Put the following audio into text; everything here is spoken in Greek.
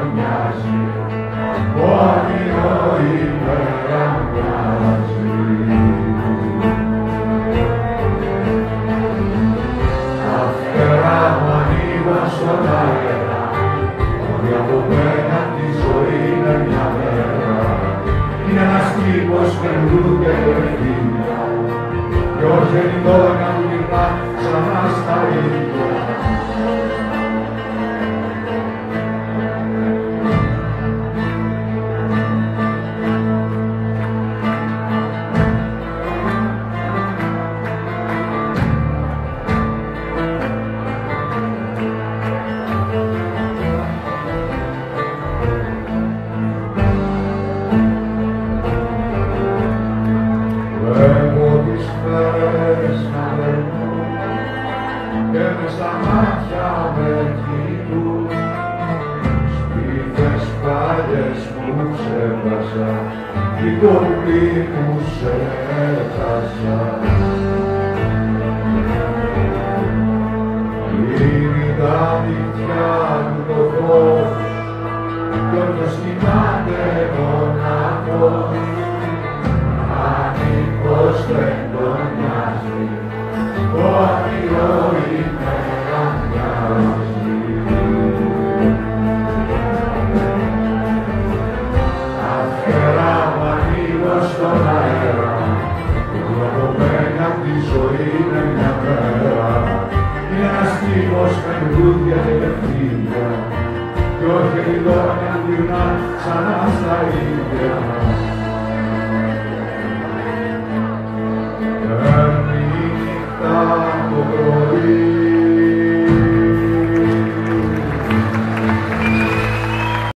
δεν τον νοιάζει, όνειρο ημέρα μοιάζει. Αφτερά μου ανοίγω στον αέρα, ότι από μένα τη ζωή είναι μια μέρα. Είναι ένας τύπος με λούκε και ευθύνια, κι όχι εδώ και μες στα μάτια με κοιτούν. Σπίθες παλιές που ξέχασα η κοπή που σε έχασα Κλείνει τα νυχτιά του το φως κι όποιος κοιμάται μοναχός ανοίγω στον αέρα, που από μένα τη ζωή είναι μια μέρα. Είναι ένας τύπος με λουλούδια και λεφτίδια, κι όχι εδώ να γυρνά ξανά στα ίδια.